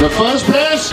The first place,